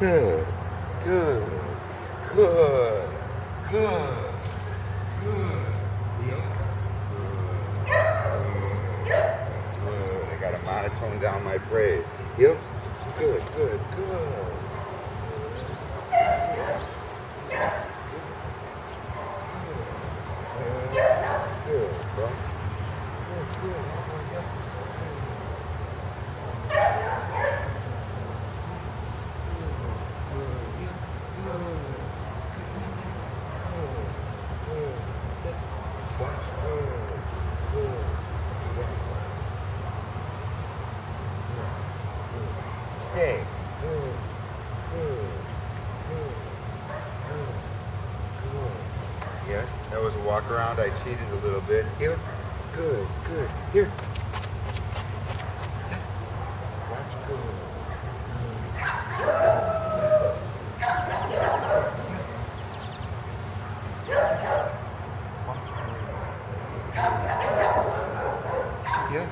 Good. Good. Good. Good. Good. Good. I gotta monotone down my praise. Yep. Good, good, good. Good, bro. Good, good. Good. Yes, that was a walk around. I cheated a little bit. Here. Good. Good. Here. Watch. Good.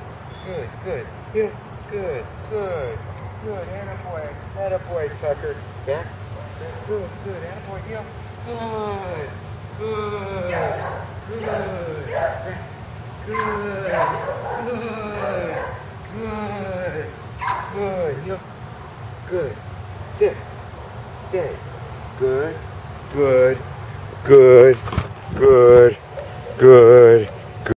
Good, good. Good, good. Good. Attaboy. Attaboy, Tucker. Back. Good, good. Attaboy. Yeah. Good. Good. Good. Back. Good. Good. Good. Good. Yeah. Good. Sit. Stay. Good. Good. Good. Good. Good.